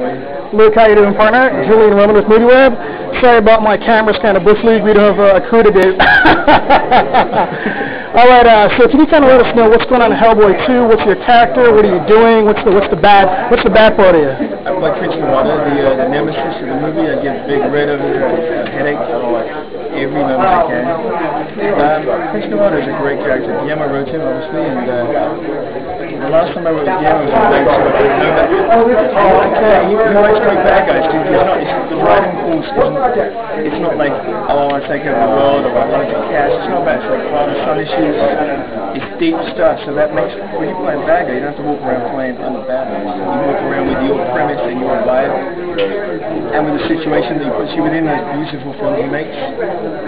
Luke, how you doing, partner? Julian Roman with MovieWeb. Sorry about my camera's kind of bush league. We don't have uh, a crew today. All right, uh, so can you kind of let us know what's going on in Hellboy 2? What's your character? What are you doing? What's the what's the bad what's the bad part of you? I'm like Prince Nuada, the, uh, the nemesis of the movie. I get big red over a headache every moment I can. Um, Nuada is a great character. Guillermo wrote him, obviously, and uh, the last time I wrote Guillermo was Blade 2. Okay, he, he writes great bad guys too. He's not, it's, the writing force isn't, it's not like, oh, I want to take over the world or I want to cash. It's not about it's like father-son issues it's deep stuff, so that makes, when you play a bad guy, you don't have to walk around playing on the bad guys. You walk around with your premise and your vibe, and with the situation that he puts you within, those beautiful films he makes,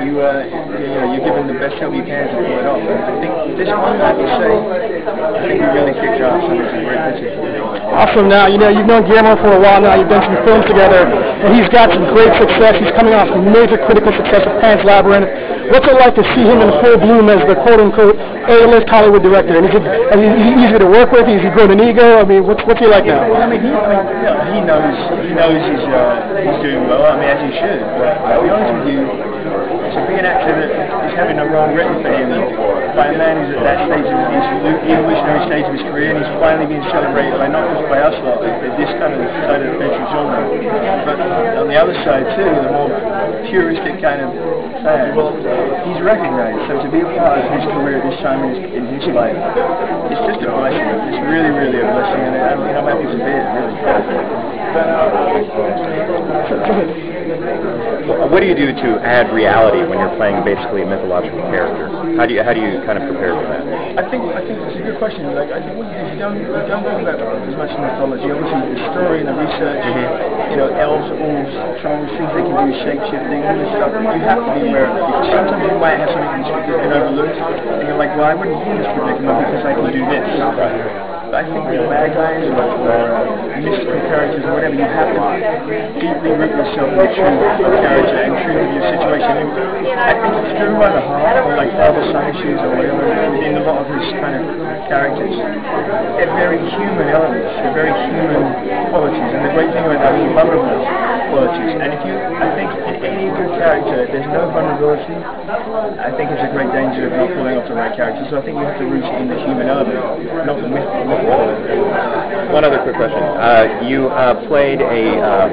you, uh, you know, you're given the best help you can to pull it off. I think this one, I to say, I think we really kicked off, a great picture. Awesome. Now, you know, you've known Guillermo for a while now. You've done some films together, and he's got some great success. He's coming off major critical success with Pan's Labyrinth. What's it like to see him in full bloom as the quote-unquote A-list Hollywood director? And is it, he easy to work with? Is he grown an ego? I mean, what's what's he like now? Well, I mean, he, he knows he knows he's uh, he's doing well. I mean, as he should. But I'll be honest with you, to be an actor that is having a role written for him by a man who's at that stage of his evolutionary stage of his career, and he's finally being celebrated by not just by us lot, but this kind of side of the adventure genre, but on the other side too, the more puristic kind of fan, he's recognized. So to be a part of his career at this time in his, life, it's just a blessing. It's really, really a blessing, and I happy to be it, really. What do you do to add reality when you're playing basically a mythological character? How do you how do you kind of prepare for that? I think I think it's a good question. Like I think what you do is you don't you don't think about as much mythology. Obviously, the story and the research. Mm-hmm. You know, elves, orcs, trolls, things they can do, shape shifting, all this stuff. You have to be aware. Sometimes you might have something that's been overlooked, and you're like, well, I wouldn't be in this predicament because I can do this. Right. I think the bad guys or, or characters or whatever, you have to deeply root yourself in the true character and true to your situation. And I think it's true by the heart, or like father-son issues or whatever, in a lot of his kind of characters. They're very human elements, they're very human qualities, and the great thing about that is vulnerable qualities. And if you, I think in any good character, there's no vulnerability, I think it's a great danger of not pulling off the right character. So I think you have to root in the human element, not the. One other quick question. Uh, you uh, played a uh,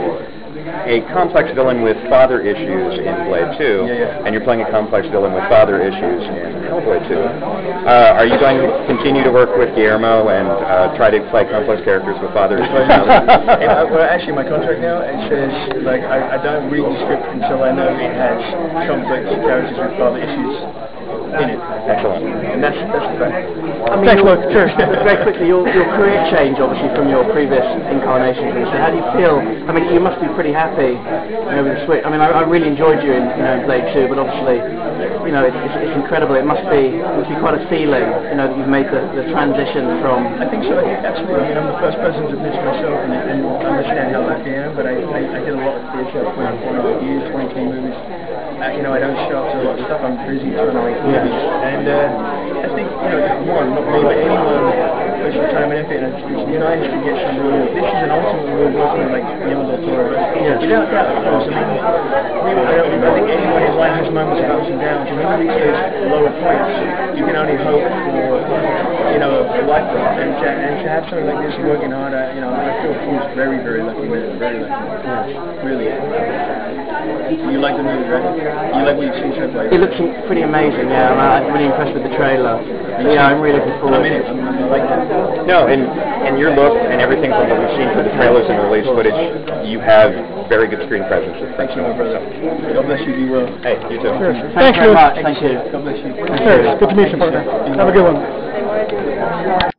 a complex villain with father issues in Blade 2, yeah, yeah. and you're playing a complex villain with father issues in Hellboy 2. Uh, are you going to continue to work with Guillermo and uh, try to play complex characters with father issues? uh, well, actually, my contract now it says like I, I don't read the script until I know it has complex characters with father issues in it. Excellent. And that's that's the fact. I mean, Thanks, Luke. Sure. very quickly, your, your career change, obviously, from your previous incarnations. So how do you feel? I mean, you must be pretty happy you know, with the switch. I mean, I, I really enjoyed you in you know, Blade 2, but obviously, you know, it's, it's, it's incredible. It must be, it must be quite a feeling, you know, that you've made the, the transition from... I think so. I think absolutely. I mean, I'm the first person to pitch myself and, and understand how lucky I am, but I, I, I did a lot of theatre for 20 years, 23 movies. Uh, you know, I don't show up to a lot of stuff. I'm busy trying to make movies. And uh, I think, you know, one, not me, but anyone puts your time and effort, and it's, it's nice to get some real, this is an ultimate real working like del Toro. Yes. Without doubt, of course. I mean, we, don't, I think anyone in life has moments of ups and downs, and when you reach those lower points, you can only hope for, you know, a lifetime. And to, and to have something like this working hard, I, you know, I feel very, very lucky, man. Very lucky. Yeah. Really. You like the movie, right? You like what you've seen so far? It looks pretty amazing, yeah. I'm uh, really impressed with the trailer. So, yeah, I'm really looking forward. I mean, I like that. No, and and your look and everything from what we've seen for the trailers and the release footage, you have very good screen presence. Thanks so much. God bless you. Be well. Hey, you too. Sure. Thanks, Thanks, very Luke. much. Thank you. God bless you. Sure. Good to meet you, partner. Have a good one.